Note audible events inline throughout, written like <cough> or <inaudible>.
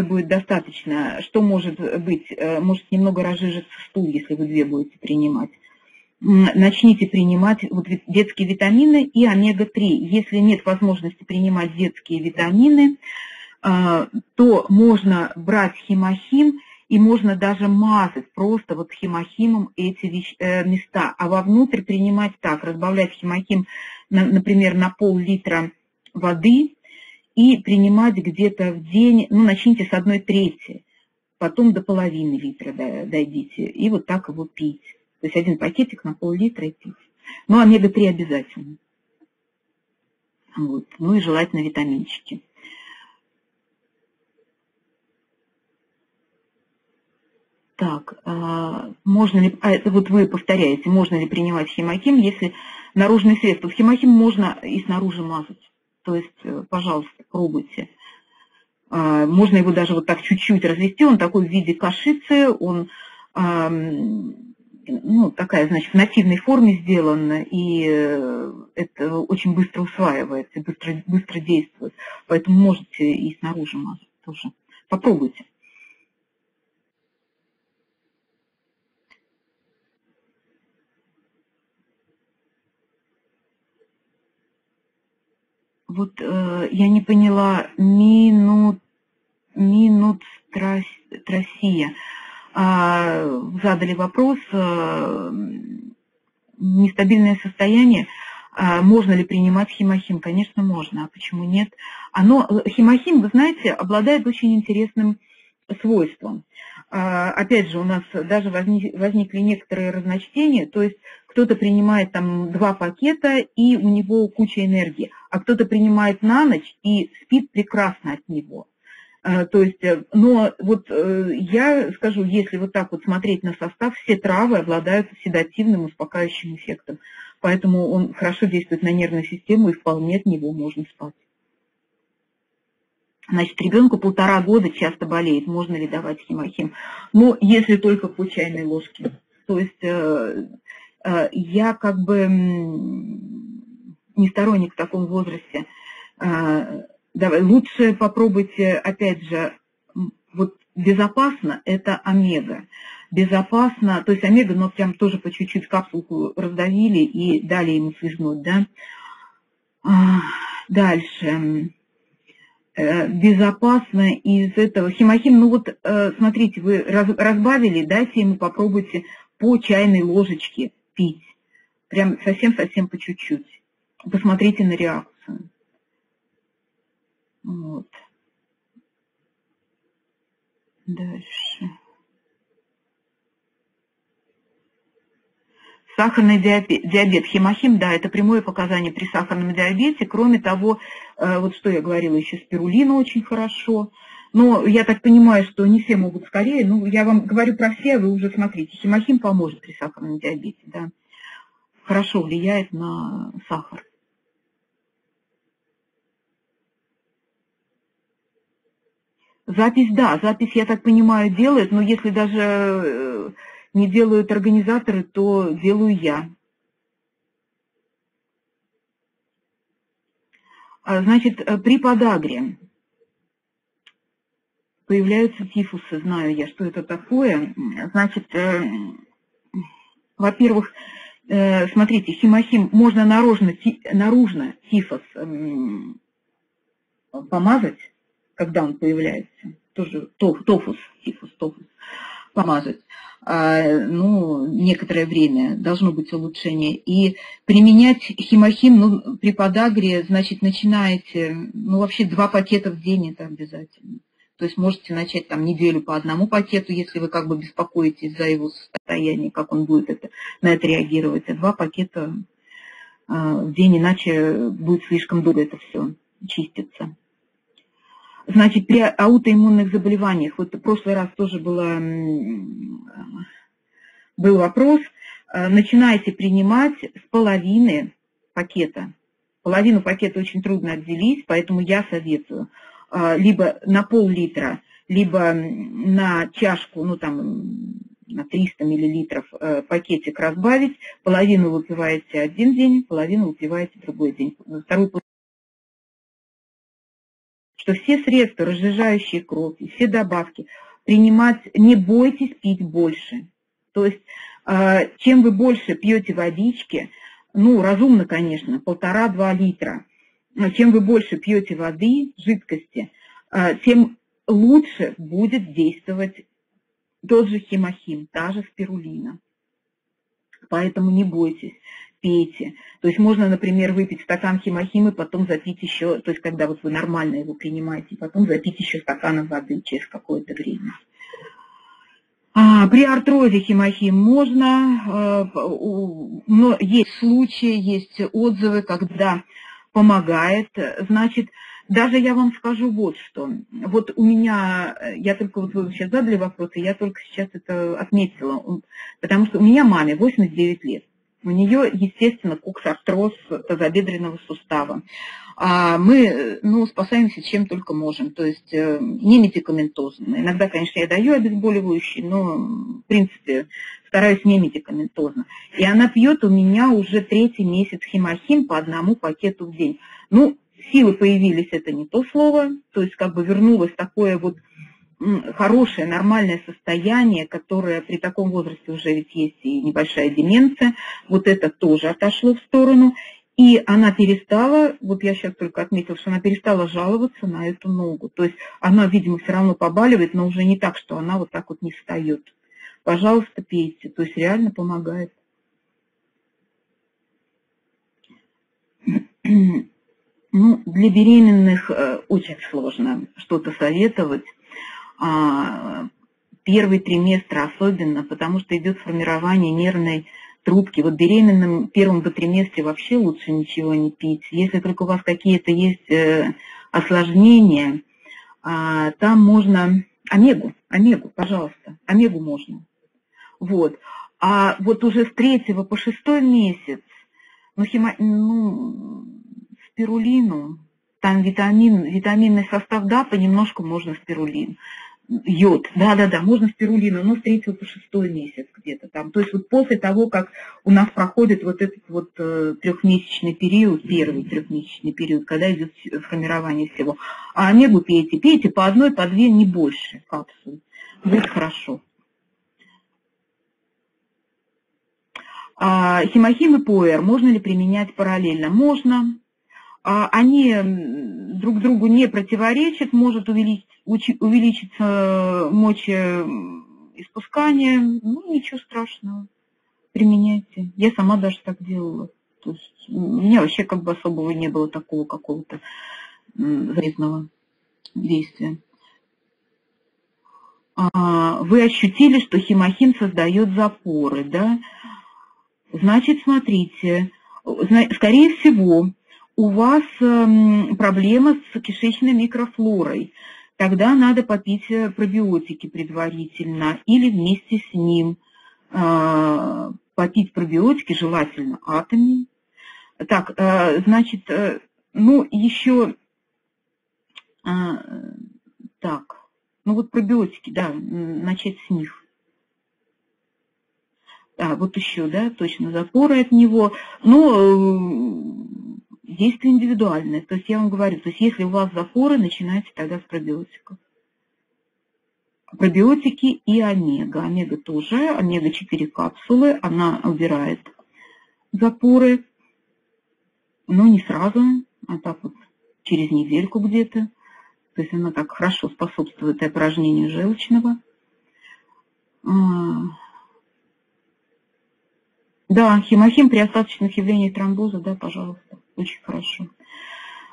будет достаточно. Что может быть? Э, может немного разжижиться стул, если вы две будете принимать. Начните принимать вот детские витамины и омега-3. Если нет возможности принимать детские витамины, э, то можно брать химохим и можно даже мазать просто вот химохимом эти э, места. А вовнутрь принимать так, разбавлять химохим, например, на пол-литра воды и принимать где-то в день, ну, начните с одной трети, потом до половины литра дойдите, и вот так его пить. То есть один пакетик на пол-литра и пить. Ну, омега-3 обязательно. Вот. Ну и желательно витаминчики. Так, а, можно ли, а это вот вы повторяете, можно ли принимать химохим, если наружный средство. Химохим можно и снаружи мазать. То есть, э, пожалуйста, пробуйте. А, можно его даже вот так чуть-чуть развести. Он такой в виде кашицы, он ну, такая, значит, в нативной форме сделана, и э, это очень быстро усваивается, быстро, быстро действует. Поэтому можете и снаружи тоже. Попробуйте. Вот э, я не поняла, минут, минут Россия. А, задали вопрос, э, нестабильное состояние, а можно ли принимать химохим? Конечно, можно, а почему нет? Оно, химохим, вы знаете, обладает очень интересным свойством. А, опять же, у нас даже возникли некоторые разночтения, то есть кто-то принимает там два пакета, и у него куча энергии, а кто-то принимает на ночь и спит прекрасно от него. А, то есть, э, но вот э, я скажу, если вот так вот смотреть на состав, все травы обладают седативным, успокаивающим эффектом. Поэтому он хорошо действует на нервную систему, и вполне от него можно спать. Значит, ребенку полтора года часто болеет, можно ли давать химохим? Ну, если только по чайной ложке. То есть э, э, я как бы не сторонник в таком возрасте. Э, давай, лучше попробуйте, опять же, вот безопасно это омега. Безопасно, то есть омега, но прям тоже по чуть-чуть капсулку раздавили и дали ему свежнуть, да. А, дальше. Э, безопасно из этого. Химохим, ну вот, э, смотрите, вы разбавили, дайте ему попробуйте по чайной ложечке пить. Прям совсем-совсем по чуть-чуть. Посмотрите на реакцию. Вот. Дальше. Сахарный диабет, диабет, хемохим, да, это прямое показание при сахарном диабете. Кроме того, э, вот что я говорила, еще спирулина очень хорошо. Но я так понимаю, что не все могут скорее. Ну, я вам говорю про все, а вы уже смотрите. Хемохим поможет при сахарном диабете, да. Хорошо влияет на сахар. Запись, да, запись, я так понимаю, делает, но если даже э, не делают организаторы, то делаю я. А, значит, э, при подагре появляются тифусы, знаю я, что это такое. Значит, э, во-первых, э, смотрите, химохим, можно наружно, наружно тифус эм, помазать, когда он появляется. Тоже тофус, тифус, тофус помазать. А, ну, некоторое время должно быть улучшение. И применять химохим ну, при подагре, значит, начинаете, ну, вообще два пакета в день это обязательно. То есть можете начать там неделю по одному пакету, если вы как бы беспокоитесь за его состояние, как он будет это, на это реагировать. А два пакета а, в день, иначе будет слишком долго это все чиститься. Значит, при аутоиммунных заболеваниях, вот в прошлый раз тоже было, был вопрос, э, начинайте принимать с половины пакета. Половину пакета очень трудно отделить, поэтому я советую э, либо на пол-литра, либо на чашку, ну там на 300 миллилитров э, пакетик разбавить, половину выпиваете один день, половину выпиваете другой день. Вторую что все средства, разжижающие кровь, все добавки принимать, не бойтесь пить больше. То есть, э, чем вы больше пьете водички, ну, разумно, конечно, полтора-два литра, чем вы больше пьете воды, жидкости, э, тем лучше будет действовать тот же хемохим, та же спирулина. Поэтому не бойтесь пейте. То есть можно, например, выпить стакан химохимы, потом запить еще, то есть когда вот вы нормально его принимаете, потом запить еще стаканом воды через какое-то время. А, при артрозе хемохим можно, э, но есть случаи, есть отзывы, когда помогает. Значит, даже я вам скажу вот что. Вот у меня, я только вот вы сейчас задали вопросы, я только сейчас это отметила, потому что у меня маме 89 лет. У нее, естественно, коксартроз тазобедренного сустава. А мы ну, спасаемся чем только можем, то есть э, не медикаментозно. Иногда, конечно, я даю обезболивающие, но, в принципе, стараюсь не медикаментозно. И она пьет у меня уже третий месяц химохим по одному пакету в день. Ну, силы появились, это не то слово, то есть как бы вернулось такое вот хорошее, нормальное состояние, которое при таком возрасте уже ведь есть и небольшая деменция, вот это тоже отошло в сторону. И она перестала, вот я сейчас только отметила, что она перестала жаловаться на эту ногу. То есть она, видимо, все равно побаливает, но уже не так, что она вот так вот не встает. Пожалуйста, пейте. То есть реально помогает. Ну, для беременных э, очень сложно что-то советовать. А, первый триместр особенно, потому что идет формирование нервной трубки. Вот беременным первом триместре вообще лучше ничего не пить. Если только у вас какие-то есть э, осложнения, а, там можно омегу, омегу, пожалуйста, омегу можно. Вот. А вот уже с третьего по шестой месяц, ну, химо, ну спирулину, там витамин, витаминный состав, да, понемножку можно спирулин йод, да-да-да, можно спирулину, но с третьего по шестой месяц где-то там. То есть вот после того, как у нас проходит вот этот вот э, трехмесячный период, первый трехмесячный период, когда идет формирование всего. А омегу пейте, пейте по одной, по две, не больше капсул. Будет хорошо. А, химохим и ПОЭР можно ли применять параллельно? Можно. А, они друг другу не противоречат, может увеличить, увеличиться мочеиспускание, ну ничего страшного, применяйте. Я сама даже так делала. То есть у меня вообще как бы особого не было такого какого-то вредного действия. А, вы ощутили, что химохим создает запоры, да? Значит, смотрите, скорее всего, у вас эм, проблема с кишечной микрофлорой, тогда надо попить э, пробиотики предварительно или вместе с ним э, попить пробиотики, желательно атоми. Так, э, значит, ну еще, так, ну вот пробиотики, да, начать с них. А, вот еще, да, точно, запоры от него. Ну, действие индивидуальное. То есть я вам говорю, то есть если у вас запоры, начинайте тогда с пробиотиков. Пробиотики и омега. Омега тоже, омега-4 капсулы, она убирает запоры, но не сразу, а так вот через недельку где-то. То есть она так хорошо способствует опорожнению желчного. Да, хемохим при остаточных явлениях тромбоза, да, пожалуйста. Очень хорошо.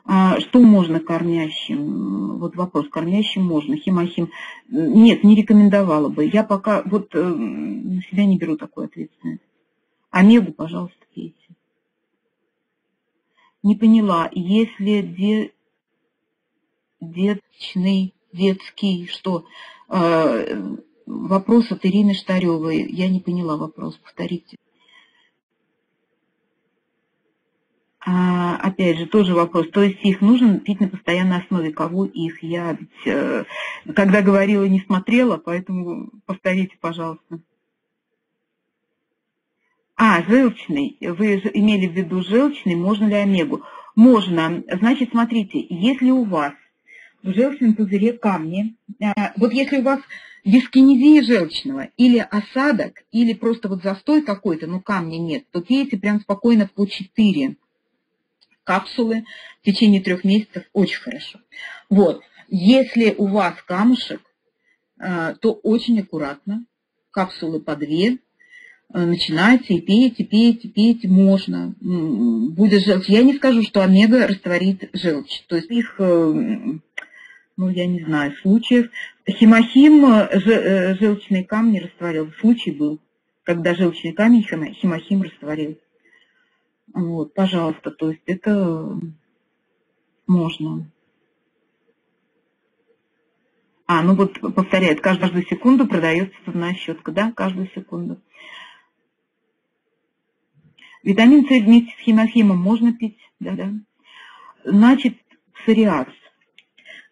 А, что можно кормящим? Вот вопрос, кормящим можно, химохим. Нет, не рекомендовала бы. Я пока вот э, на себя не беру такую ответственность. Омегу, пожалуйста, пейте. Не поняла, если де, деточный, детский, что? Э, вопрос от Ирины Штаревой. Я не поняла вопрос, повторите. А, опять же, тоже вопрос. То есть их нужно пить на постоянной основе. Кого их? Я ведь, э, когда говорила, не смотрела, поэтому повторите, пожалуйста. А, желчный. Вы имели в виду желчный, можно ли омегу? Можно. Значит, смотрите, если у вас в желчном пузыре камни. А, вот если у вас дискинезия желчного или осадок, или просто вот застой какой-то, но камня нет, то пейте прям спокойно по 4 капсулы в течение трех месяцев, очень хорошо. Вот, если у вас камушек, а, то очень аккуратно, капсулы по 2, а, начинайте и пейте, пейте, пейте, можно. Будет желчь. Я не скажу, что омега растворит желчь. То есть их э, ну, я не знаю, случаев. Химохим э, э, желчные камни растворил. Случай был, когда желчный камень химохим растворил. Вот, пожалуйста, то есть это можно. А, ну вот повторяет, каждую секунду продается зубная щетка, да, каждую секунду. Витамин С вместе с химохимом можно пить, да-да. Значит, псориаз.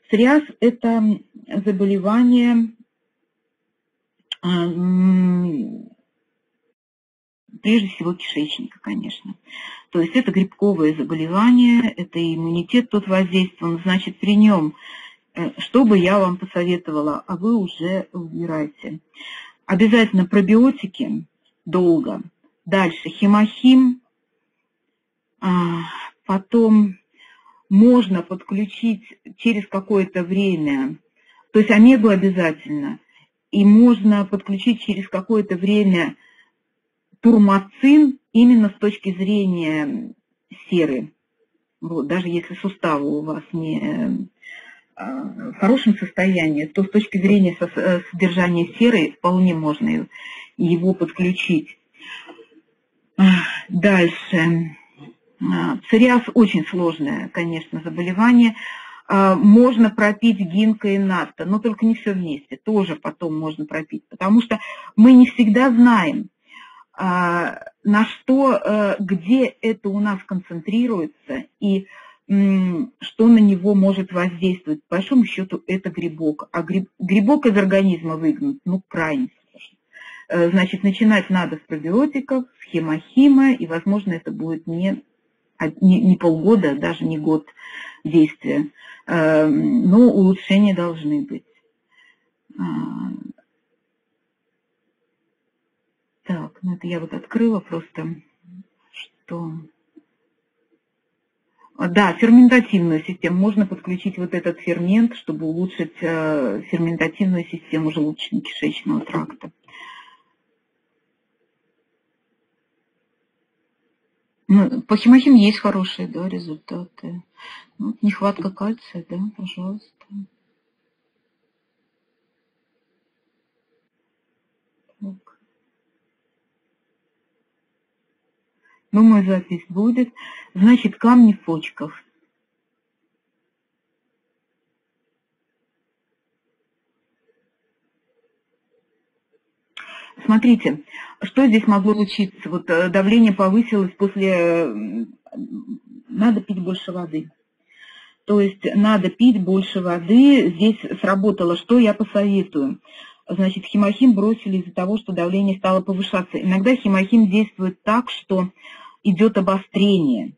Псориаз – это заболевание, а, прежде всего кишечника, конечно. То есть это грибковое заболевание, это иммунитет тут воздействован, значит, при нем, э, что бы я вам посоветовала, а вы уже выбираете. Обязательно пробиотики долго. Дальше химохим, а, потом можно подключить через какое-то время, то есть омегу обязательно, и можно подключить через какое-то время турмацин именно с точки зрения серы. Вот, даже если суставы у вас не а, в хорошем состоянии, то с точки зрения э, содержания серы вполне можно его подключить. Дальше. А, псориаз очень сложное, конечно, заболевание. А, можно пропить гинка и натто, но только не все вместе. Тоже потом можно пропить, потому что мы не всегда знаем, а, на что, где это у нас концентрируется и что на него может воздействовать. По большому счету это грибок. А гриб, грибок из организма выгнать, ну, крайне сложно. Э, значит, начинать надо с пробиотиков, с хемохима, и, возможно, это будет не не, не полгода, даже не год действия, эм, но улучшения должны быть. Так, ну это я вот открыла просто, что... Да, ферментативную систему. Можно подключить вот этот фермент, чтобы улучшить э, ферментативную систему желудочно-кишечного тракта. Ну, по химохим есть хорошие да, результаты. Ну, нехватка кальция, да, пожалуйста. Так. Думаю, запись будет. Значит, камни в почках. Смотрите, что здесь могло случиться? Вот э, давление повысилось после... Надо пить больше воды. То есть надо пить больше воды. Здесь сработало, что я посоветую. Значит, химохим бросили из-за того, что давление стало повышаться. Иногда химохим действует так, что идет обострение.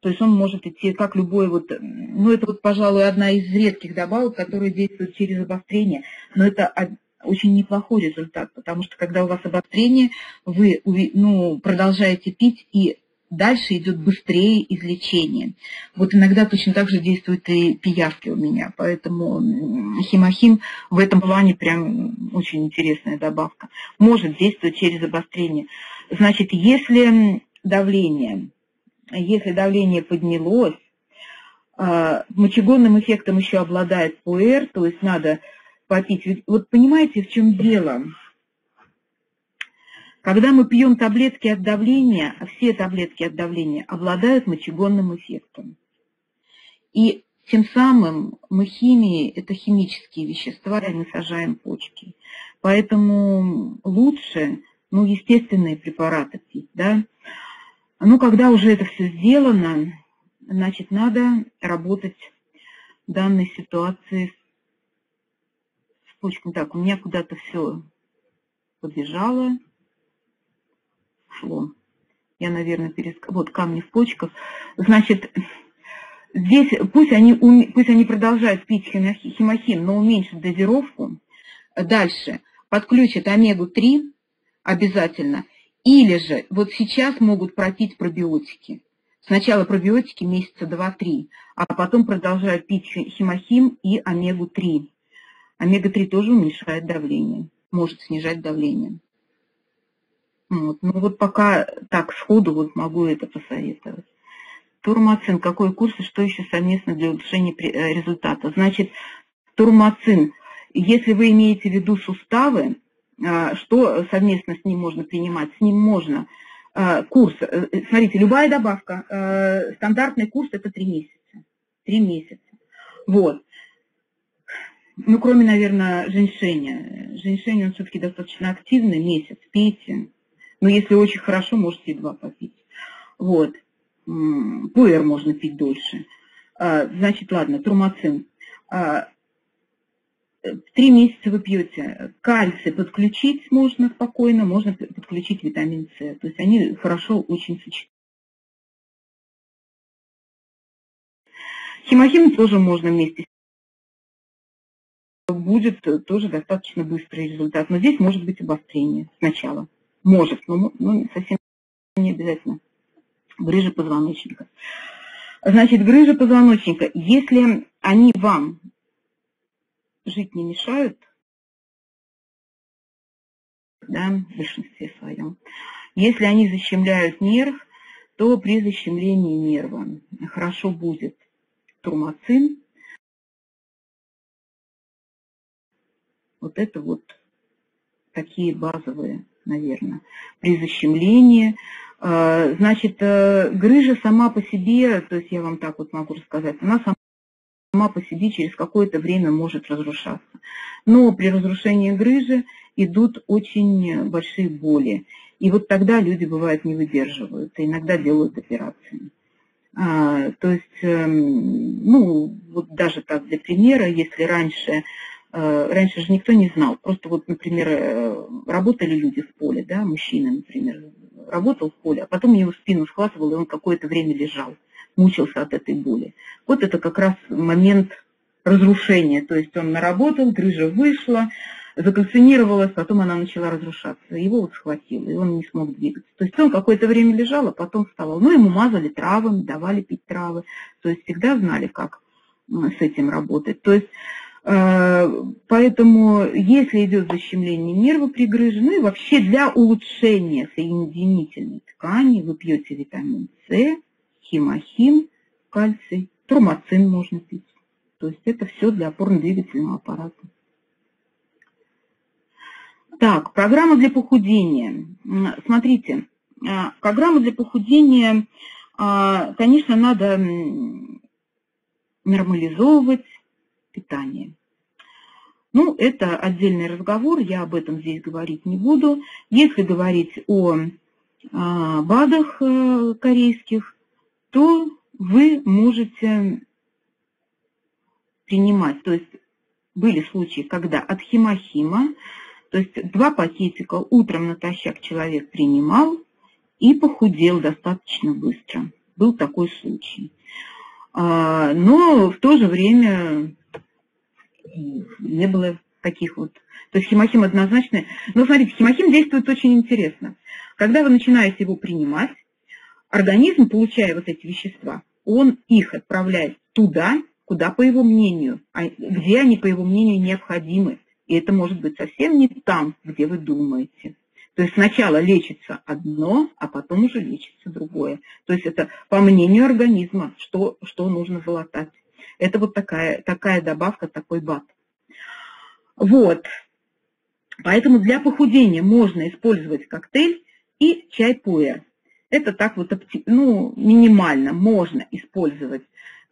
То есть он может идти, как любой вот, ну это вот, пожалуй, одна из редких добавок, которая действует через обострение, но это очень неплохой результат, потому что когда у вас обострение, вы ну, продолжаете пить и дальше идет быстрее излечение. Вот иногда точно так же действуют и пиявки у меня, поэтому химохим в этом плане прям очень интересная добавка. Может действовать через обострение. Значит, если давление, если давление поднялось, а, мочегонным эффектом еще обладает ПУЭР, то есть надо попить. Вот понимаете, в чем дело? Когда мы пьем таблетки от давления, все таблетки от давления обладают мочегонным эффектом. И тем самым мы химией, это химические вещества, и мы сажаем почки. Поэтому лучше, ну, естественные препараты пить, да. Ну, когда уже это все сделано, значит, надо работать в данной ситуации почкам. Так, у меня куда-то все побежало, шло. Я, наверное, переск... Вот камни в почках. Значит, Здесь пусть они, пусть они продолжают пить химохим, но уменьшат дозировку. Дальше подключат омегу-3 обязательно. Или же вот сейчас могут пропить пробиотики. Сначала пробиотики месяца 2-3, а потом продолжают пить химохим и омегу-3. Омега-3 тоже уменьшает давление, может снижать давление. Вот. Ну вот пока так сходу вот могу это посоветовать. Турмацин, какой курс и что еще совместно для улучшения э, результата? Значит, турмацин, если вы имеете в виду суставы, а, что совместно с ним можно принимать? С ним можно а, курс, э, смотрите, любая добавка, э, стандартный курс это три месяца. Три месяца. Вот. Ну, кроме, наверное, женьшеня. Женьшень, он все-таки достаточно активный, месяц, пейте. Но если очень хорошо, можете и два попить. Вот. Пуэр можно пить дольше. А, значит, ладно, трумацин. А, три месяца вы пьете. Кальций подключить можно спокойно, можно подключить витамин С. То есть они хорошо очень сочетаются. Химохим тоже можно вместе будет тоже достаточно быстрый результат. Но здесь может быть обострение сначала. Может, но, но совсем не обязательно. Грыжа позвоночника. Значит, грыжа позвоночника, если они вам жить не мешают, да, в большинстве своем, если они защемляют нерв, то при защемлении нерва хорошо будет турмацин, Вот это вот такие базовые, наверное, при защемлении. А, значит, э, грыжа сама по себе, то есть я вам так вот могу рассказать, она сама по себе через какое-то время может разрушаться. Но при разрушении грыжи идут очень большие боли. И вот тогда люди, бывают, не выдерживают, и иногда делают операции. А, то есть, эм, ну, вот даже так для примера, если раньше раньше же никто не знал. Просто вот, например, э, работали люди в поле, да, мужчина, например, работал в поле, а потом его спину схватывал, и он какое-то время лежал, мучился от этой боли. Вот это как раз момент разрушения. То есть он наработал, грыжа вышла, закальцинировалась, потом она начала разрушаться. Его вот схватило, и он не смог двигаться. То есть он какое-то время лежал, а потом вставал. Ну, ему мазали травами, давали пить травы. То есть всегда знали, как с этим работать. То есть Э, поэтому, если идет защемление нерва при грыже, ну и вообще для улучшения соединительной ткани вы пьете витамин С, химохим, кальций, тромацин можно пить. То есть это все для опорно-двигательного аппарата. Так, программа для похудения. Смотрите, э, программа для похудения, э, конечно, надо нормализовывать питания. Ну, это отдельный разговор, я об этом здесь говорить не буду. Если говорить о а, БАДах а, корейских, то вы можете принимать, то есть были случаи, когда от химохима, то есть два пакетика утром натощак человек принимал и похудел достаточно быстро. Был такой случай. А, но в то же время не было таких вот. То есть химохим однозначно. Но смотрите, химохим действует очень интересно. Когда вы начинаете его принимать, организм, получая вот эти вещества, он их отправляет туда, куда, по его мнению, а где они, по его мнению, необходимы. И это может быть совсем не там, где вы думаете. То есть сначала лечится одно, а потом уже лечится другое. То есть это по мнению организма, что, что нужно залатать. Это вот такая, такая добавка, такой бат. Вот. Поэтому для похудения можно использовать коктейль и чай пуэр. Это так вот ну, минимально можно использовать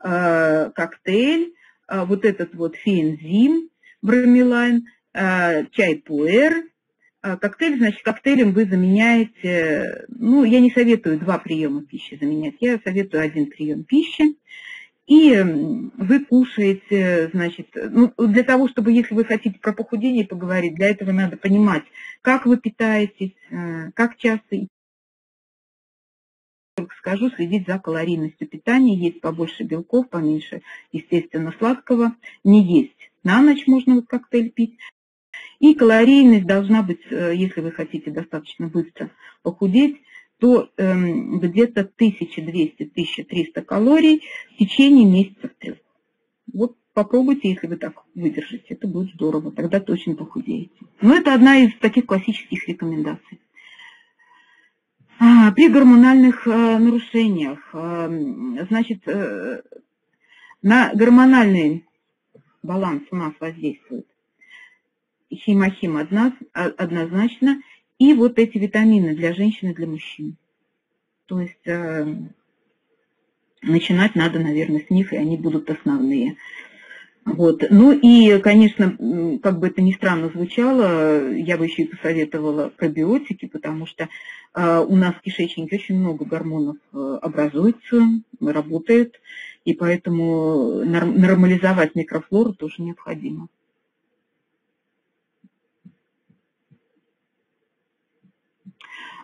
э, коктейль, э, вот этот вот фензим, бромелайн, э, чай пуэр. Э, коктейль, значит, коктейлем вы заменяете, ну, я не советую два приема пищи заменять, я советую один прием пищи. И вы кушаете, значит, ну, для того, чтобы, если вы хотите про похудение поговорить, для этого надо понимать, как вы питаетесь, э, как часто только скажу, следить за калорийностью питания, есть побольше белков, поменьше, естественно, сладкого, не есть. На ночь можно вот коктейль пить. И калорийность должна быть, э, если вы хотите достаточно быстро похудеть, то эм, где-то 1200-1300 калорий в течение месяца трех. Вот попробуйте, если вы так выдержите, это будет здорово, тогда точно похудеете. Но это одна из таких классических рекомендаций. А, при гормональных э, нарушениях, э, значит, э, на гормональный баланс у нас воздействует химохим однозначно, и вот эти витамины для женщин и для мужчин. То есть начинать надо, наверное, с них, и они будут основные. Вот. Ну и, конечно, как бы это ни странно звучало, я бы еще и посоветовала пробиотики, потому что э, у нас в кишечнике очень много гормонов э, образуется, работает, и поэтому нормализовать микрофлору тоже необходимо.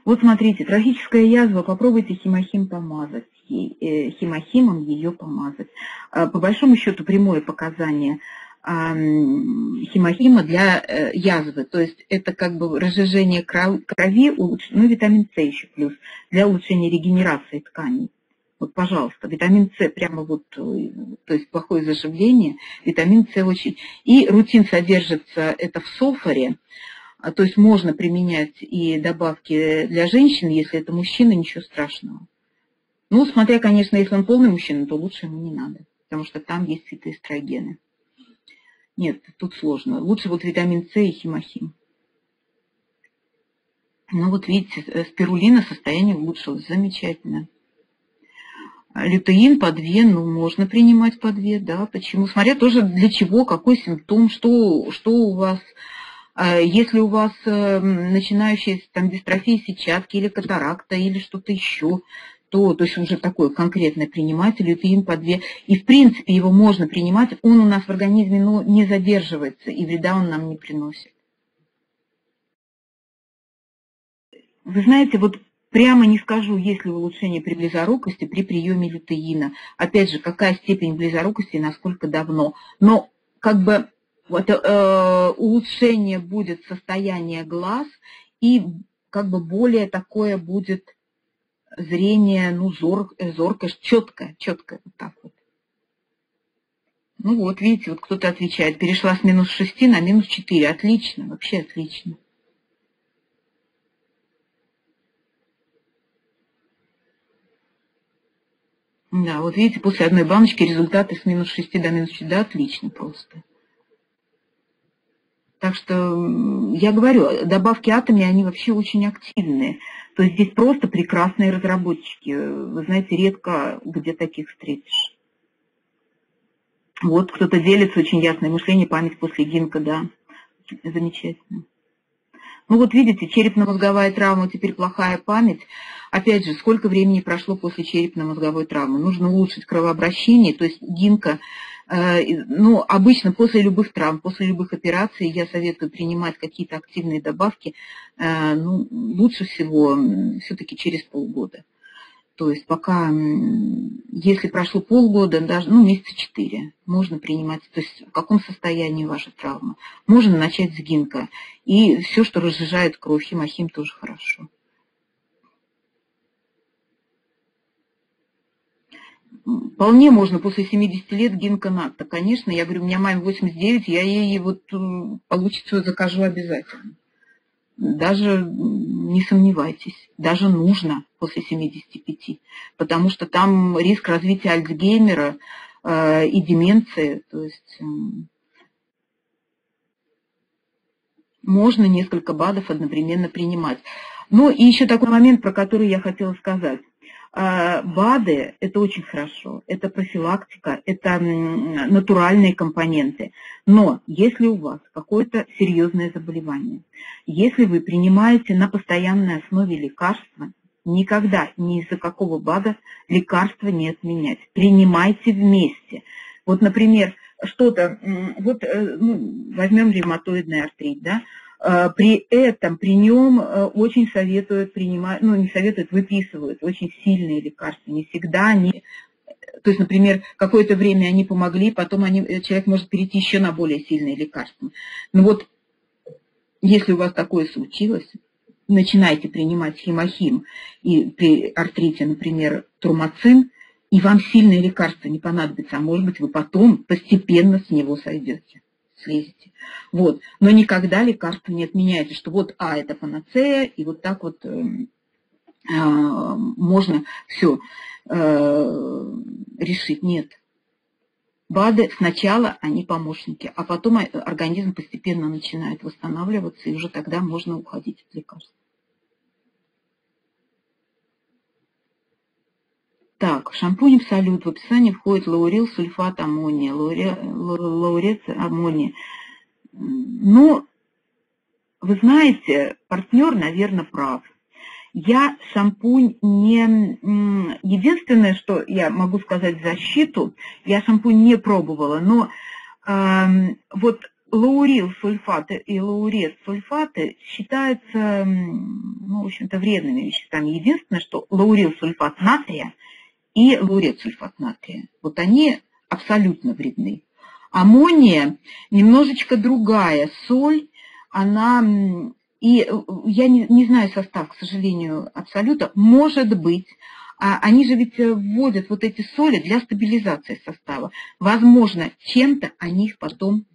Вот смотрите, трофическая язва, попробуйте химохим помазать, э, химохимом ее помазать. А, по большому счету прямое показание химохима для э, язвы. То есть это как бы разжижение крови, ну витамин С еще плюс, для улучшения регенерации тканей. Вот, пожалуйста, витамин С прямо вот, э, то есть плохое заживление, витамин С очень. И рутин содержится это в софоре, то есть можно применять и добавки для женщин, если это мужчина, ничего страшного. Ну, смотря, конечно, если он полный мужчина, то лучше ему не надо, потому что там есть фитоэстрогены. Нет, тут сложно. Лучше вот витамин С и химохим. Ну вот видите, э, спирулина состояние улучшилось. Замечательно. Лютеин по две, ну, можно принимать по две, да, почему? Смотря тоже для чего, какой симптом, что, что у вас а если у вас эм, начинающая там дистрофия сетчатки или катаракта или что-то еще, то, то есть уже такое конкретное принимать лютеин по две. И в принципе его можно принимать, он у нас в организме ну, не задерживается, и вреда он нам не приносит. Вы знаете, вот прямо не скажу, есть ли улучшение при близорукости при приеме лютеина. Опять же, какая степень близорукости и насколько давно. Но как бы вот, э, улучшение будет состояние глаз и как бы более такое будет зрение, ну, зор, э, зоркое, четкое, четкое, вот так вот. Ну вот, видите, вот кто-то отвечает, перешла с минус 6 на минус 4. Отлично, вообще отлично. Да, вот видите, после одной баночки результаты с минус 6 до минус 4, да, отлично просто. Так что я говорю, добавки атоми, они вообще очень активные. То есть здесь просто прекрасные разработчики. Вы знаете, редко где таких встретишь. Вот кто-то делится, очень ясное мышление, память после гинка, да. Замечательно. Ну вот видите, черепно-мозговая травма, теперь плохая память. Опять же, сколько времени прошло после черепно-мозговой травмы? Нужно улучшить кровообращение, то есть гинка ну, обычно после любых травм, после любых операций я советую принимать какие-то активные добавки, э, ну, лучше всего все-таки через полгода. То есть пока, если прошло полгода, даже, ну, месяца четыре, можно принимать, то есть в каком состоянии ваша травма. Можно начать с гинка. И все, что разжижает кровь, химохим тоже хорошо. Вполне можно после 70 лет гинконакта. Конечно, я говорю, у меня маме 89, я ей вот получится закажу обязательно. Даже не сомневайтесь, даже нужно после 75, потому что там риск развития Альцгеймера э, и деменции, то есть э, можно несколько БАДов одновременно принимать. Ну и еще такой момент, про который я хотела сказать. А, БАДы – это очень хорошо, это профилактика, это натуральные компоненты. Но если у вас какое-то серьезное заболевание, если вы принимаете на постоянной основе лекарства, никогда ни из-за какого БАДа лекарства не отменять. Принимайте вместе. Вот, например, что-то, вот э, ну, возьмем ревматоидный артрит, да, при этом, при нем э, очень советуют принимать, ну не советуют, выписывают очень сильные лекарства. Не всегда они, то есть, например, какое-то время они помогли, потом они, человек может перейти еще на более сильные лекарства. Но вот если у вас такое случилось, начинайте принимать химохим и при артрите, например, турмацин, и вам сильные лекарства не понадобятся, а может быть вы потом постепенно с него сойдете, слезете. Вот. Но никогда лекарства не отменяйте, что вот, а, это панацея, и вот так вот э, э, можно все э, решить. Нет. БАДы сначала они помощники, а потом организм постепенно начинает восстанавливаться, и уже тогда можно уходить от лекарств. Так, шампунь Абсолют. В описании входит лаурил, сульфат аммония, лаурец аммония. Ну, вы знаете, партнер, наверное, прав. Я шампунь не... Единственное, что я могу сказать защиту, я шампунь не пробовала, но э, вот лаурил сульфаты и лаурет сульфаты считаются, ну, в общем-то, вредными веществами. Единственное, что лаурил сульфат натрия и лаурет сульфат натрия, вот они абсолютно вредны. Аммония немножечко другая соль, она, и э, я не, не знаю состав, к сожалению, абсолютно, может быть, а они же ведь э, вводят вот эти соли для стабилизации состава. Возможно, чем-то они их потом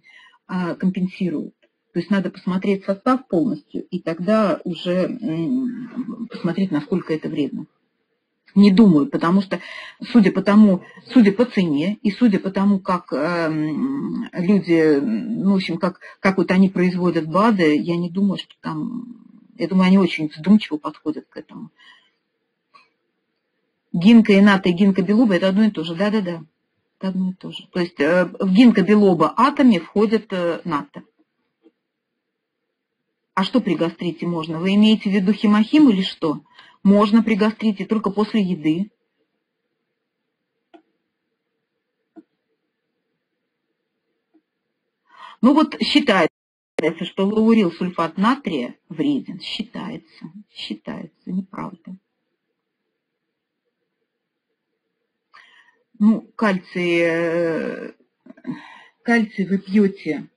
а, компенсируют. То есть надо посмотреть состав полностью, и тогда уже посмотреть, насколько это вредно. Не думаю, потому что, судя по тому, судя по цене и судя по тому, как э, люди, ну, в общем, как, как вот они производят БАДы, я не думаю, что там, я думаю, они очень вдумчиво подходят к этому. Гинка и НАТО и гинка белуба – это одно и то же, да-да-да, это одно и то же. То есть э, в гинка белоба атоме входит э, НАТО. А что при гастрите можно? Вы имеете в виду химохим или что? Можно при гастрите только после еды. Ну вот считается, что лаурил сульфат натрия вреден. Считается, считается, неправда. Ну, кальций, э, кальций вы пьете.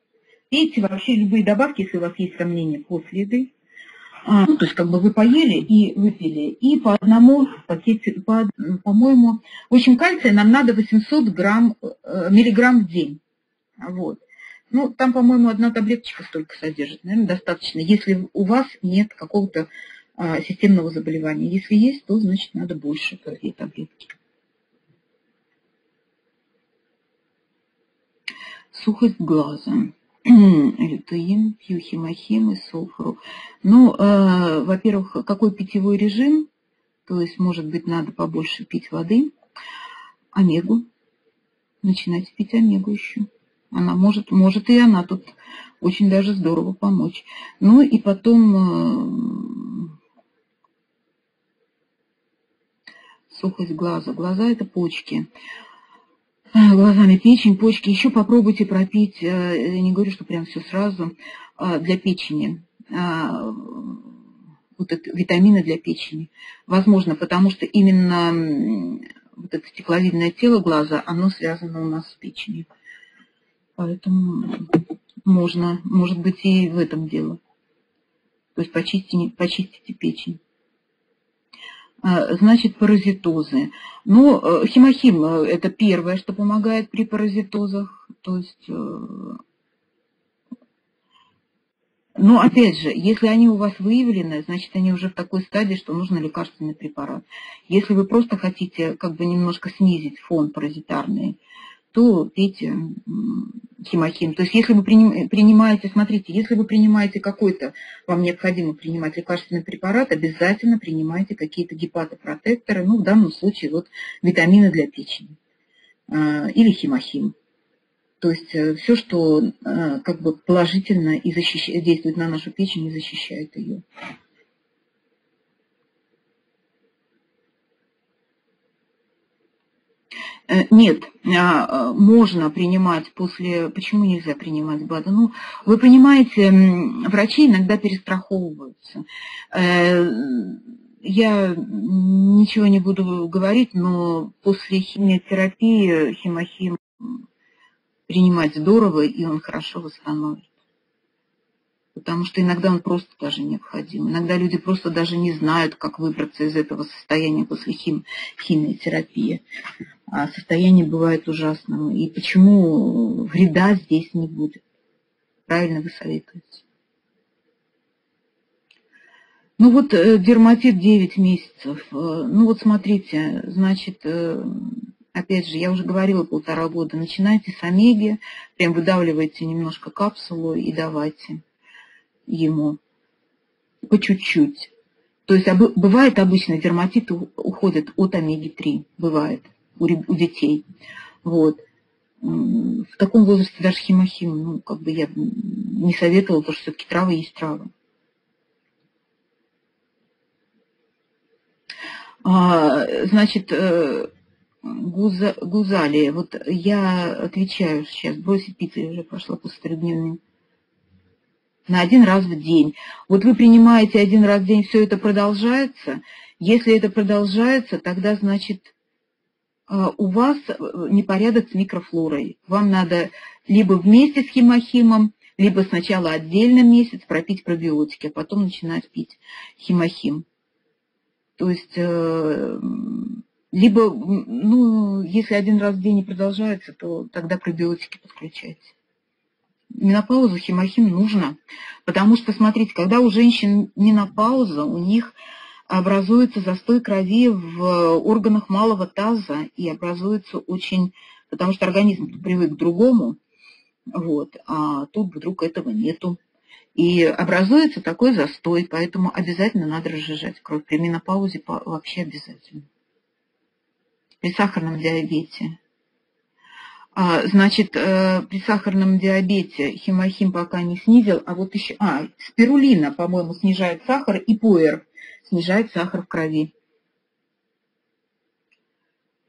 Пейте вообще любые добавки, если у вас есть сомнения после еды. А, ну, то есть как бы вы поели и выпили, и по одному пакете, по, по-моему, в общем, кальция нам надо 800 грамм, э, миллиграмм в день. Вот. Ну, там, по-моему, одна таблеточка столько содержит, наверное, достаточно, если у вас нет какого-то а, системного заболевания. Если есть, то, значит, надо больше этой таблетки. Сухость глаза. Лютеин, пьюхимохим и сульфуру. Ну, э, во-первых, какой питьевой режим? То есть, может быть, надо побольше пить воды. Омегу. Начинайте пить омегу еще. Она может, может и она тут очень даже здорово помочь. Ну и потом э, сухость глаза. Глаза это почки глазами печень, почки. Еще попробуйте пропить, э, я не говорю, что прям все сразу, а, для печени. А, вот это, витамины для печени. Возможно, потому что именно вот это стекловидное тело глаза, оно связано у нас с печенью. Поэтому можно, может быть, и в этом дело. То есть почистите, почистите печень. А, значит, паразитозы. Ну, э, химохим э, – это первое, что помогает при паразитозах. То есть, э, но опять же, если они у вас выявлены, значит, они уже в такой стадии, что нужно лекарственный препарат. Если вы просто хотите как бы немножко снизить фон паразитарный, то пейте химохим. То есть если вы принимаете, смотрите, если вы принимаете какой-то, вам необходимо принимать лекарственный препарат, обязательно принимайте какие-то гепатопротекторы, ну в данном случае вот витамины для печени а, или химохим. То есть э, все, что а, как бы положительно и защищает, действует на нашу печень и защищает ее. Нет, а, можно принимать после... Почему нельзя принимать БАДы? Ну, вы понимаете, врачи иногда перестраховываются. Э, я ничего не буду говорить, но после химиотерапии химохим принимать здорово, и он хорошо восстановит. Потому что иногда он просто даже необходим. Иногда люди просто даже не знают, как выбраться из этого состояния после хим, химиотерапии. А состояние бывает ужасным. И почему вреда здесь не будет? Правильно вы советуете. Ну вот э, дерматит 9 месяцев. Э, ну вот смотрите, значит, э, опять же, я уже говорила полтора года, начинайте с омеги, прям выдавливайте немножко капсулу и давайте ему по чуть-чуть. То есть бывает обычно дерматит уходит от омеги-3, бывает у, у детей. Вот. В таком возрасте даже химохим, ну, как бы я не советовала, потому что все-таки травы есть травы. А, значит, э, Гуза, Гузалия, вот я отвечаю сейчас, бросить пиццу, я уже пошла после трехдневной. На один раз в день. Вот вы принимаете один раз в день, все это продолжается. Если это продолжается, тогда, значит, э, у вас непорядок с микрофлорой. Вам надо либо вместе с химохимом, либо сначала отдельно месяц пропить пробиотики, а потом начинать пить химохим. То есть, э, либо, ну, если один раз в день не продолжается, то тогда пробиотики подключайте. Менопауза, химохим нужно, потому что, смотрите, когда у женщин менопауза, у них образуется застой крови в органах малого таза и образуется очень, потому что организм привык к другому, вот, а тут вдруг этого нету. И образуется такой застой, поэтому обязательно надо разжижать кровь. При менопаузе вообще обязательно. При сахарном диабете. А, значит, э, при сахарном диабете химохим пока не снизил, а вот еще... А, спирулина, по-моему, снижает сахар, и пуэр снижает сахар в крови.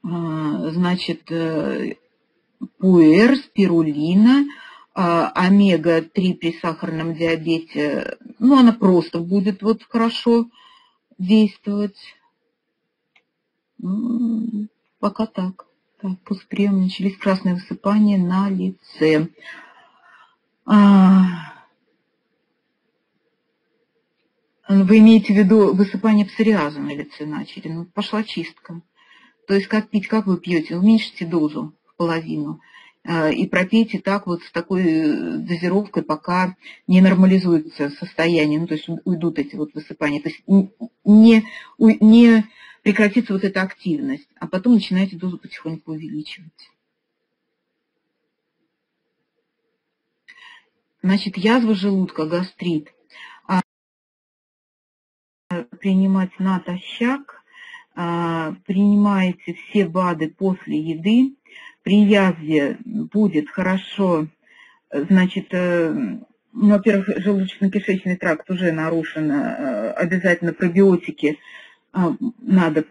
А, значит, э, пуэр, спирулина – а, омега-3 при сахарном диабете, ну, она просто будет вот хорошо действовать. Пока так. После приема начались красные высыпания на лице. А... Вы имеете в виду высыпание псориаза на лице начали? Ну, пошла чистка. То есть как пить, как вы пьете? Уменьшите дозу в половину. Э, и пропейте так вот с такой э, дозировкой, пока не нормализуется состояние, ну, то есть уйдут эти вот высыпания. То есть не, не прекратится вот эта активность, а потом начинаете дозу потихоньку увеличивать. Значит, язва желудка, гастрит. А принимать натощак, а, принимаете все БАДы после еды, при язве будет хорошо, значит, э, ну, во-первых, желудочно-кишечный тракт уже нарушен, э, обязательно пробиотики надо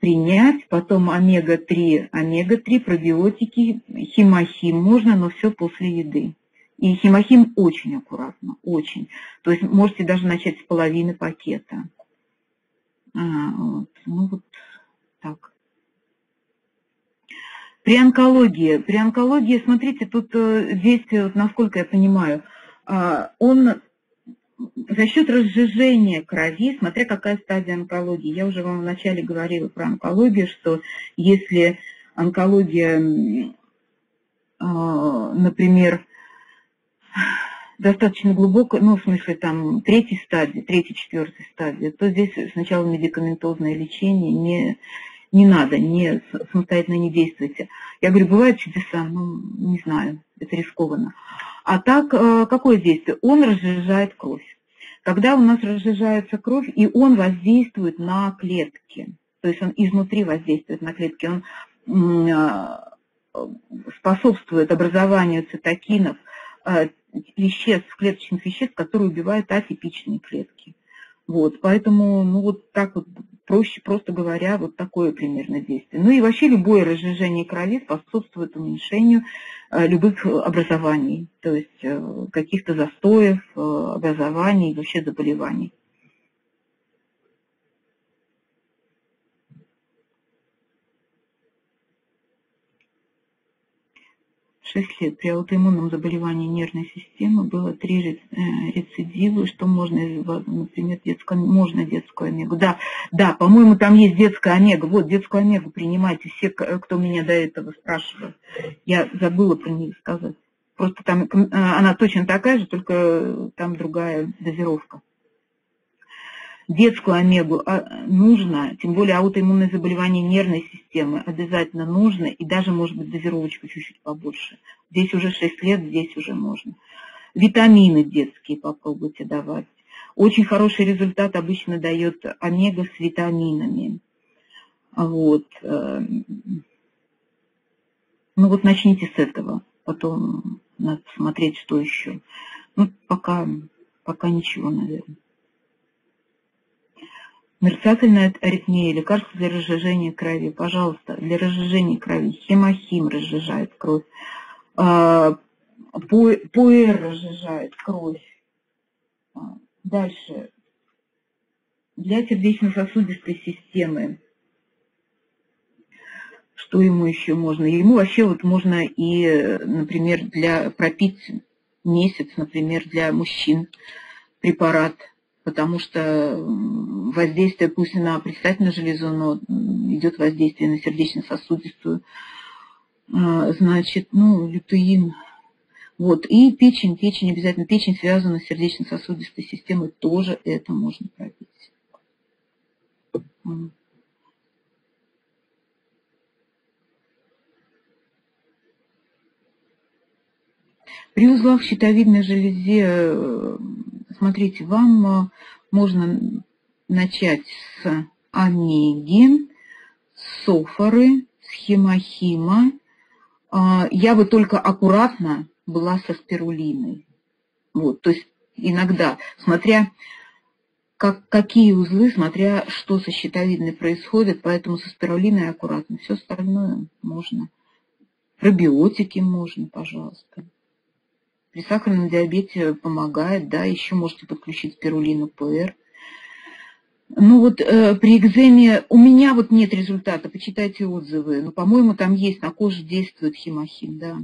принять, потом омега-3, омега-3, пробиотики, химохим можно, но все после еды. И химохим очень аккуратно, очень. То есть можете даже начать с половины пакета. А, вот. Ну вот так. При онкологии, при онкологии, смотрите, тут э, здесь, вот, насколько я понимаю, а, он за счет разжижения крови, смотря какая стадия онкологии, я уже вам вначале говорила про онкологию, что если онкология, а, например, достаточно глубокая, ну, в смысле, там, третьей стадии, третьей, четвертой стадии, то здесь сначала медикаментозное лечение не не надо, не, самостоятельно не действуйте. Я говорю, бывают чудеса, ну, не знаю, это рискованно. А так, э, какое действие? Он разжижает кровь. Когда у нас разжижается кровь, и он воздействует на клетки, то есть он изнутри воздействует на клетки, он э, способствует образованию цитокинов, э, веществ, клеточных веществ, которые убивают атипичные клетки. Вот, поэтому, ну, вот так вот проще, просто говоря, вот такое примерно действие. Ну и вообще любое разжижение крови способствует уменьшению э, любых образований, то есть э, каких-то застоев, э, образований, вообще заболеваний. Шесть лет при аутоиммунном заболевании нервной системы было три э, рецидивы, что можно, например, детское, можно детскую омегу. Да, да, по-моему, там есть детская омега. Вот, детскую омегу принимайте все, кто меня до этого спрашивал. Я забыла про нее сказать. Просто там э, она точно такая же, только там другая дозировка детскую омегу а, нужно, тем более аутоиммунное заболевание нервной системы обязательно нужно, и даже, может быть, дозировочку чуть-чуть побольше. Здесь уже 6 лет, здесь уже можно. Витамины детские попробуйте давать. Очень хороший результат обычно дает омега с витаминами. Вот. Э, ну вот начните с этого, потом надо посмотреть, что еще. Ну, пока, пока ничего, наверное мерцательная аритмия, лекарство для разжижения крови. Пожалуйста, для разжижения крови. Хемохим разжижает кровь. А, пуэр разжижает кровь. А, дальше. Для сердечно-сосудистой системы. Что ему еще можно? Ему вообще вот можно и, например, для пропить месяц, например, для мужчин препарат потому что воздействие пусть и на предстательную железу, но идет воздействие на сердечно-сосудистую. А, значит, ну, лютеин. Вот, и печень, печень обязательно, печень связана с сердечно-сосудистой системой, тоже это можно пробить. При узлах щитовидной железе э, Смотрите, вам э, можно начать с омеги, софоры, схемохима. А, я бы только аккуратно была со спирулиной. Вот, то есть иногда, смотря как, какие узлы, смотря что со щитовидной происходит, поэтому со спирулиной аккуратно. Все остальное можно. Пробиотики можно, пожалуйста. При сахарном диабете помогает, да, еще можете подключить спирулину ПР. Ну вот э, при экземе у меня вот нет результата, почитайте отзывы. Но, по-моему, там есть, на коже действует химохим, да.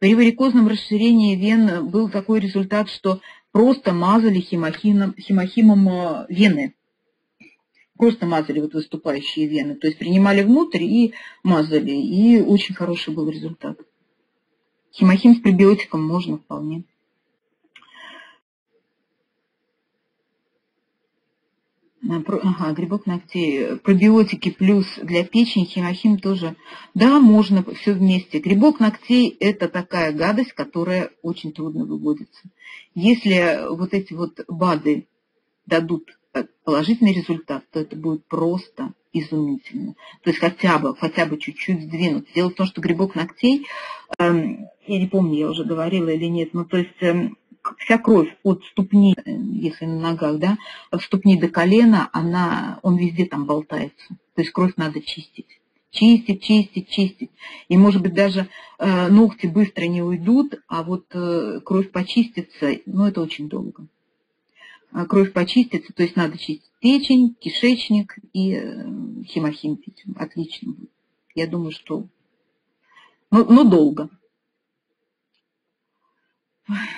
При варикозном расширении вен был такой результат, что просто мазали химохимом, химохимом э, вены. Просто мазали вот выступающие вены. То есть принимали внутрь и мазали. И очень хороший был результат. Химохим с пребиотиком можно вполне. Ага, грибок ногтей. Пробиотики плюс для печени, химохим тоже. Да, можно все вместе. Грибок ногтей – это такая гадость, которая очень трудно выводится. Если вот эти вот БАДы дадут положительный результат, то это будет просто изумительно. То есть хотя бы, хотя бы чуть-чуть сдвинуть. Дело в том, что грибок ногтей, эм, я не помню, я уже говорила или нет, но то есть эм, вся кровь от ступни, э, если на ногах, да, от ступни до колена, она, он везде там болтается. То есть кровь надо чистить. Чистить, чистить, чистить. И, может быть, даже э, ногти быстро не уйдут, а вот э, кровь почистится, ну, это очень долго. А кровь почистится, то есть надо чистить печень, кишечник и э, хемохим пить. Отлично будет. Я думаю, что... Но, но долго.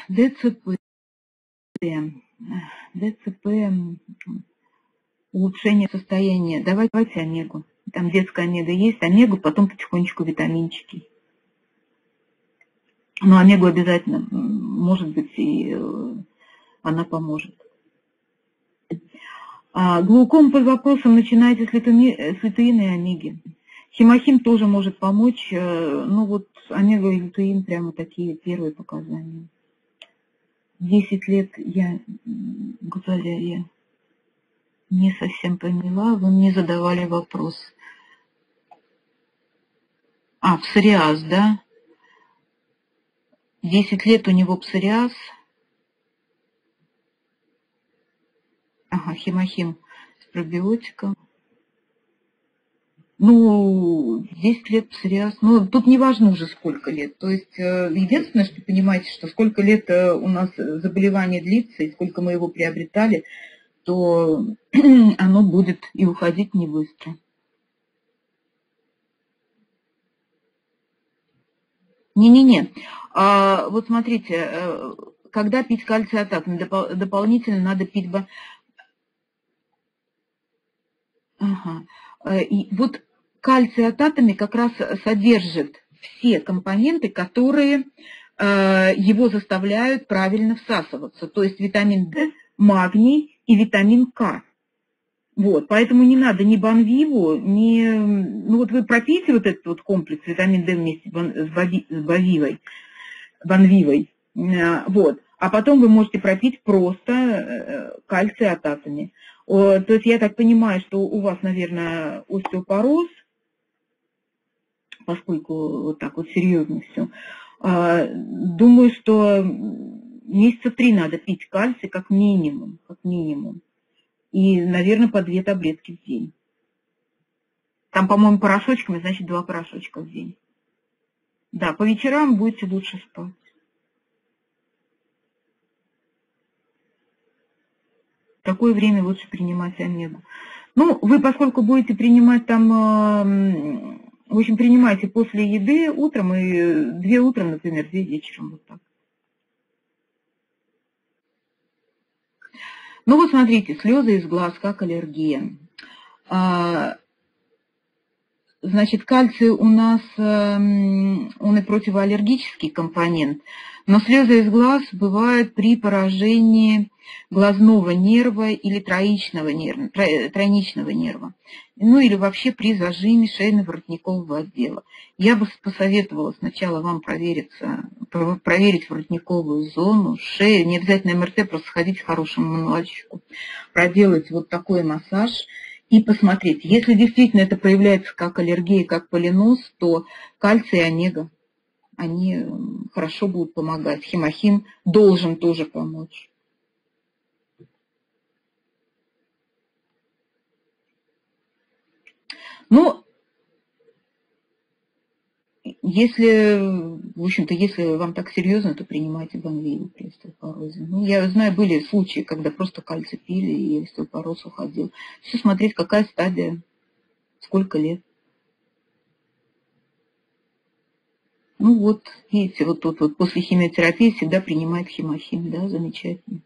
ДЦП. ДЦП. Улучшение состояния. Давайте, давайте омегу. Там детская омега есть. Омегу, потом потихонечку витаминчики. Но омегу обязательно, может быть, и э, она поможет. А, глауком под вопросом начинайте с, литуми, с литуина и омеги. Химохим тоже может помочь, э, ну вот омега и литуин прямо такие первые показания. Десять лет я, Гузаля, я не совсем поняла, вы мне задавали вопрос. А, псориаз, да? Десять лет у него псориаз – Ага, химохим с пробиотиком. Ну, 10 лет псориаз. Ну, тут не важно уже сколько лет. То есть, э, единственное, что понимаете, что сколько лет э, у нас заболевание длится и сколько мы его приобретали, то <clears throat> оно будет и уходить не быстро. Не-не-не. А, вот смотрите, э, когда пить кальций атак, дополнительно надо пить... Ага. И вот кальций ататами как раз содержит все компоненты, которые э, его заставляют правильно всасываться. То есть витамин D, магний и витамин К. Вот, поэтому не надо ни банвиву, ни... Ну вот вы пропейте вот этот вот комплекс витамин D вместе с, бави, с бавивой, банвивой, э, вот. А потом вы можете пропить просто э, кальций ататами. То есть я так понимаю, что у вас, наверное, остеопороз, поскольку вот так вот серьезно все. А, думаю, что месяца три надо пить кальций как минимум, как минимум. И, наверное, по две таблетки в день. Там, по-моему, порошочками, значит, два порошочка в день. Да, по вечерам будете лучше спать. Такое время лучше принимать омегу. Ну, вы, поскольку будете принимать там в общем, принимайте после еды утром и две утром, например, две вечером. Вот так. Ну вот смотрите, слезы из глаз, как аллергия. А, значит, кальций у нас, эм, он и противоаллергический компонент, но слезы из глаз бывают при поражении глазного нерва или троичного нерва, тройничного нерва, ну или вообще при зажиме шейно-воротникового отдела. Я бы посоветовала сначала вам провериться, проверить воротниковую зону, шею, не обязательно МРТ, просто сходить к хорошему мануальщику, проделать вот такой массаж и посмотреть. Если действительно это проявляется как аллергия, как полинос, то кальций и омега они хорошо будут помогать. Химохим должен тоже помочь. Ну, если, в общем-то, если вам так серьезно, то принимайте банвилу при остеопорозе. Ну, я знаю, были случаи, когда просто кальций пили, и остеопороз уходил. Все смотреть, какая стадия, сколько лет. Ну вот, видите, вот тут вот после химиотерапии всегда принимает химохим, да, замечательно.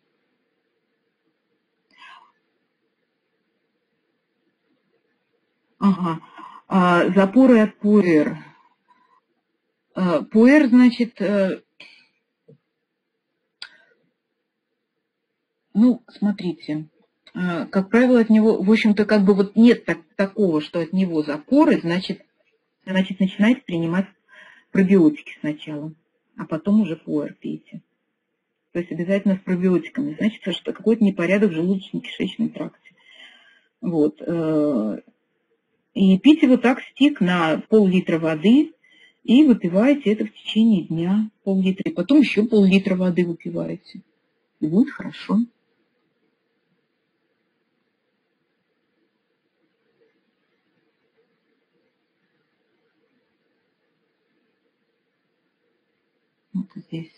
Ага, а, запоры от пуэр. А, пуэр, значит, э, ну, смотрите, а, как правило, от него, в общем-то, как бы вот нет так, такого, что от него запоры, значит, значит, начинайте принимать пробиотики сначала, а потом уже пуэр пейте. То есть обязательно с пробиотиками. Значит, что какой-то непорядок в желудочно-кишечном тракте. Вот. Э, и пейте вот так стик на пол-литра воды и выпиваете это в течение дня пол-литра. И потом еще пол-литра воды выпиваете. И будет хорошо. Вот здесь.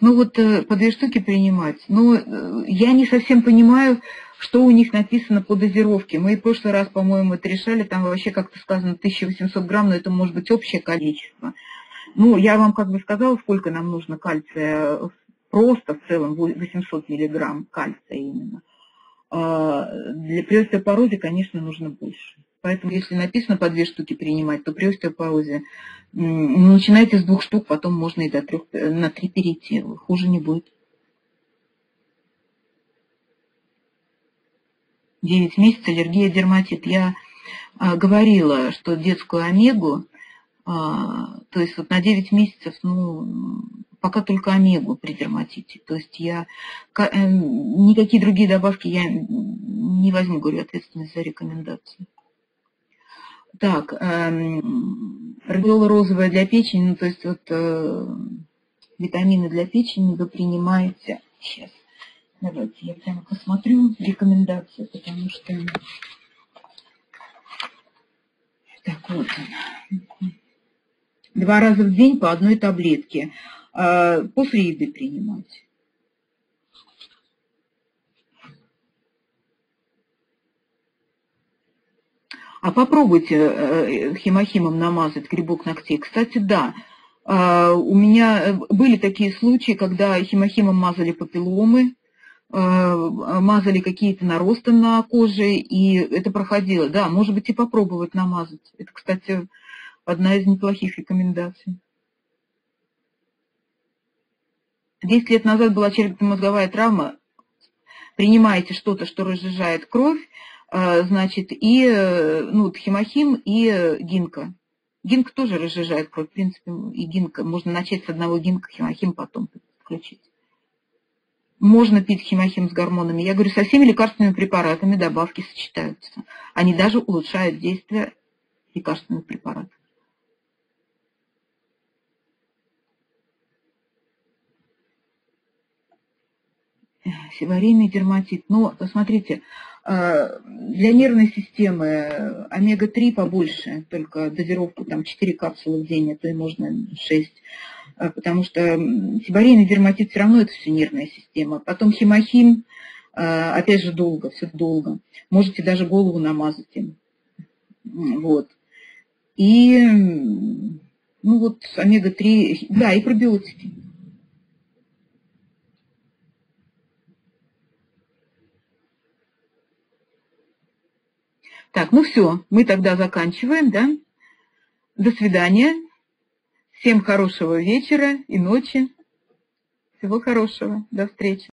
Ну вот э, по две штуки принимать. Но э, я не совсем понимаю, что у них написано по дозировке. Мы в прошлый раз, по-моему, это решали, там вообще как-то сказано 1800 грамм, но это может быть общее количество. Ну, я вам как бы сказала, сколько нам нужно кальция просто в целом, 800 миллиграмм кальция именно. А для при остеопорозе, конечно, нужно больше. Поэтому, если написано по две штуки принимать, то при остеопорозе ну, начинайте с двух штук, потом можно и до трех, на три перейти. Хуже не будет. 9 месяцев аллергия, дерматит. Я а, говорила, что детскую омегу, а, то есть вот на 9 месяцев, ну, пока только омегу при дерматите. То есть я э, никакие другие добавки я не возьму, говорю, ответственность за рекомендацию. Так, эм, радиола розовая для печени, ну, то есть вот э, витамины для печени вы принимаете. Сейчас, давайте я прямо посмотрю рекомендации, потому что Так вот. Два раза в день по одной таблетке. А, после еды принимать. А попробуйте э, химохимом намазать грибок ногтей. Кстати, да, а, у меня э, были такие случаи, когда химохимом мазали папилломы, э, мазали какие-то наросты на коже, и это проходило. Да, может быть, и попробовать намазать. Это, кстати, одна из неплохих рекомендаций. Десять лет назад была черепно-мозговая травма. Принимаете что-то, что разжижает кровь, значит, и э, ну, химохим и э, гинка. Гинка тоже разжижает кровь, в принципе, и гинка. Можно начать с одного гинка, химохим потом включить. Можно пить химохим с гормонами. Я говорю, со всеми лекарственными препаратами добавки сочетаются. Они даже улучшают действие лекарственных препаратов. Севарийный дерматит. Но, посмотрите, а, для нервной системы омега-3 побольше, только дозировку там 4 капсулы в день, это можно 6, а, потому что сибарейный дерматит все равно это все нервная система. Потом химохим, а, опять же, долго, все долго. Можете даже голову намазать им. Вот. И, ну вот, омега-3, да, и пробиотики. Так, ну все, мы тогда заканчиваем, да? До свидания. Всем хорошего вечера и ночи. Всего хорошего. До встречи.